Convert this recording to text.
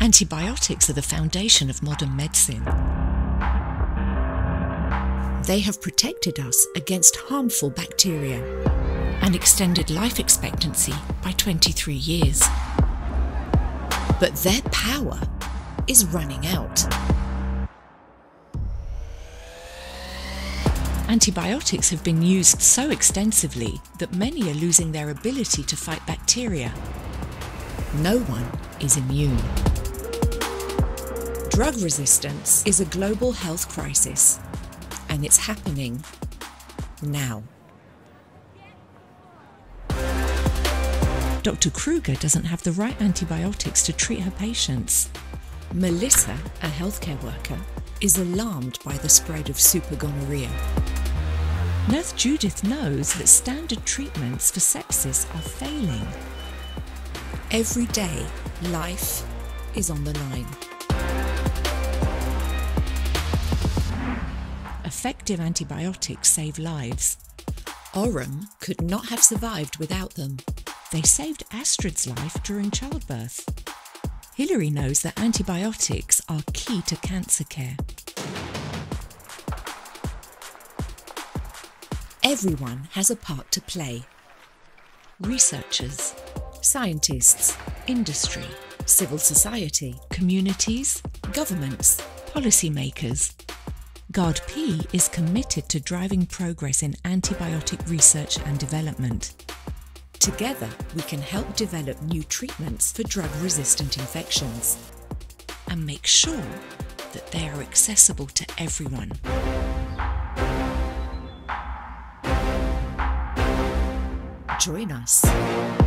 Antibiotics are the foundation of modern medicine. They have protected us against harmful bacteria and extended life expectancy by 23 years. But their power is running out. Antibiotics have been used so extensively that many are losing their ability to fight bacteria. No one is immune. Drug resistance is a global health crisis, and it's happening now. Dr. Kruger doesn't have the right antibiotics to treat her patients. Melissa, a healthcare worker, is alarmed by the spread of supergonorrhea. Nurse Judith knows that standard treatments for sepsis are failing. Every day, life is on the line. Effective antibiotics save lives. Oram could not have survived without them. They saved Astrid's life during childbirth. Hilary knows that antibiotics are key to cancer care. Everyone has a part to play. Researchers, scientists, industry, civil society, communities, governments, policymakers. GARDP is committed to driving progress in antibiotic research and development. Together, we can help develop new treatments for drug-resistant infections and make sure that they are accessible to everyone. Join us.